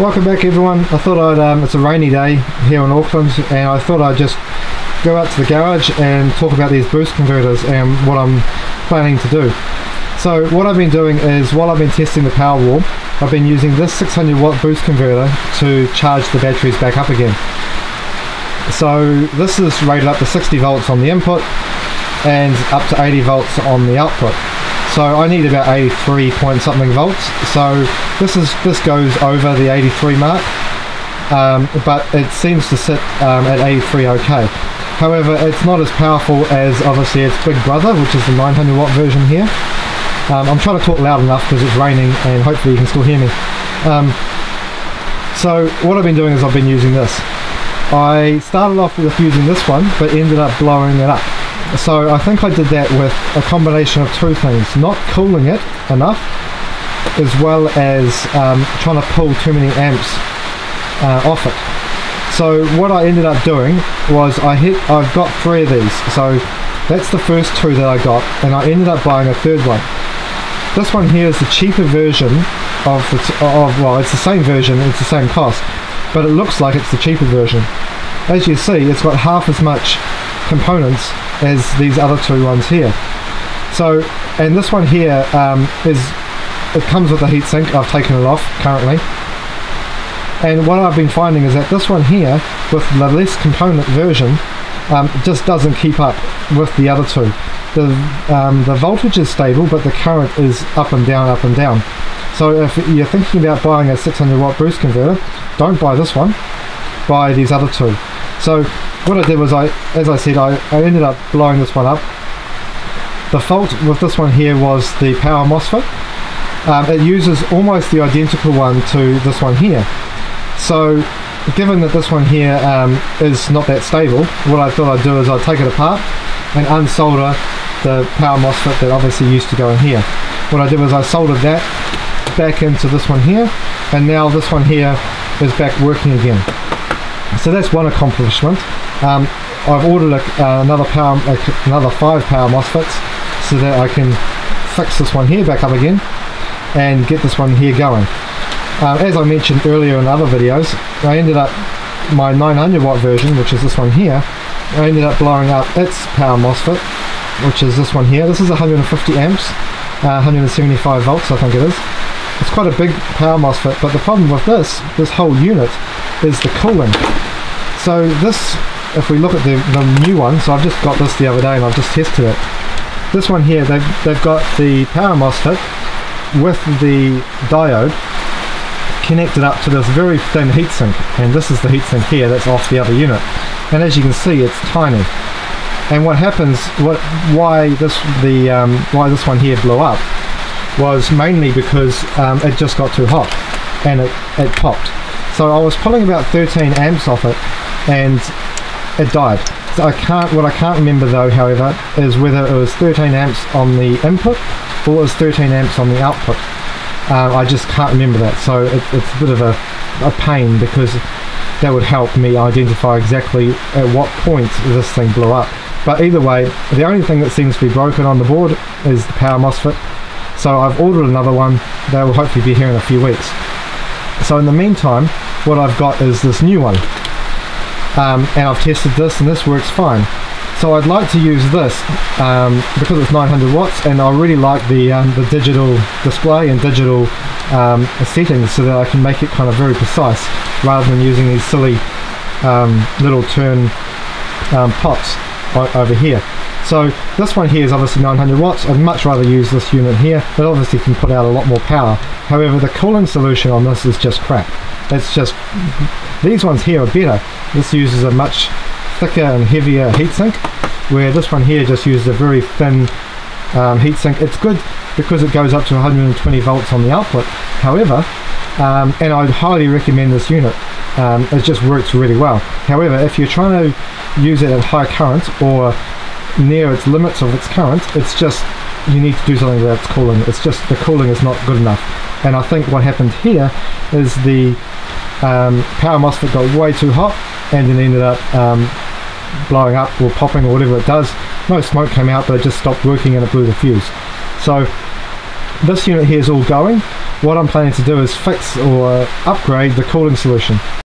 Welcome back everyone. I thought I'd, um, it's a rainy day here in Auckland and I thought I'd just go out to the garage and talk about these boost converters and what I'm planning to do. So what I've been doing is while I've been testing the power wall, I've been using this 600 watt boost converter to charge the batteries back up again. So this is rated up to 60 volts on the input and up to 80 volts on the output. So I need about 83 point something volts. So this is this goes over the 83 mark, um, but it seems to sit um, at 83 okay. However, it's not as powerful as obviously its big brother, which is the 900 watt version here. Um, I'm trying to talk loud enough because it's raining and hopefully you can still hear me. Um, so what I've been doing is I've been using this. I started off with using this one, but ended up blowing it up. So I think I did that with a combination of two things, not cooling it enough, as well as um, trying to pull too many amps uh, off it. So what I ended up doing was I hit, I've got three of these, so that's the first two that I got, and I ended up buying a third one. This one here is the cheaper version of, the of well, it's the same version, it's the same cost, but it looks like it's the cheaper version. As you see, it's got half as much components as these other two ones here. So, and this one here um, is it comes with a heatsink. I've taken it off currently. And what I've been finding is that this one here, with the less component version, um, just doesn't keep up with the other two. The, um, the voltage is stable, but the current is up and down, up and down. So if you're thinking about buying a 600 watt boost converter, don't buy this one, buy these other two. So what I did was I, as I said, I, I ended up blowing this one up. The fault with this one here was the power MOSFET. Um, it uses almost the identical one to this one here. So given that this one here um, is not that stable, what I thought I'd do is I'd take it apart and unsolder the power MOSFET that obviously used to go in here. What I did was I soldered that back into this one here and now this one here is back working again. So that's one accomplishment. Um, I've ordered a, uh, another power, another five power MOSFETs so that I can fix this one here back up again and get this one here going. Um, as I mentioned earlier in other videos, I ended up my 900 watt version, which is this one here, I ended up blowing up its power MOSFET, which is this one here. This is 150 amps, uh, 175 volts I think it is. It's quite a big power MOSFET, but the problem with this, this whole unit, is the cooling. So this, if we look at the, the new one, so I've just got this the other day and I've just tested it. This one here, they've, they've got the power MOSFET with the diode connected up to this very thin heatsink and this is the heatsink here that's off the other unit. And as you can see it's tiny. And what happens what why this the um, why this one here blew up was mainly because um, it just got too hot and it, it popped. So I was pulling about 13 amps off it and it died so I can't what I can't remember though however is whether it was 13 amps on the input or it was 13 amps on the output uh, I just can't remember that, so it, it's a bit of a, a pain because that would help me identify exactly at what point this thing blew up. But either way, the only thing that seems to be broken on the board is the power MOSFET. So I've ordered another one that will hopefully be here in a few weeks. So in the meantime, what I've got is this new one. Um, and I've tested this and this works fine. So I'd like to use this um, because it's 900 watts and I really like the, um, the digital display and digital um, settings so that I can make it kind of very precise rather than using these silly um, little turn um, pots over here. So this one here is obviously 900 watts. I'd much rather use this unit here. It obviously can put out a lot more power. However, the cooling solution on this is just crap. It's just, these ones here are better. This uses a much thicker and heavier heatsink where this one here just uses a very thin um, heatsink. It's good because it goes up to 120 volts on the output. However, um, and I'd highly recommend this unit. Um, it just works really well. However, if you're trying to use it at high current or near its limits of its current, it's just you need to do something about its cooling. It's just the cooling is not good enough. And I think what happened here is the um, power MOSFET got way too hot and then ended up um, blowing up or popping or whatever it does. No smoke came out, but it just stopped working and it blew the fuse. So this unit here is all going. what I'm planning to do is fix or upgrade the cooling solution.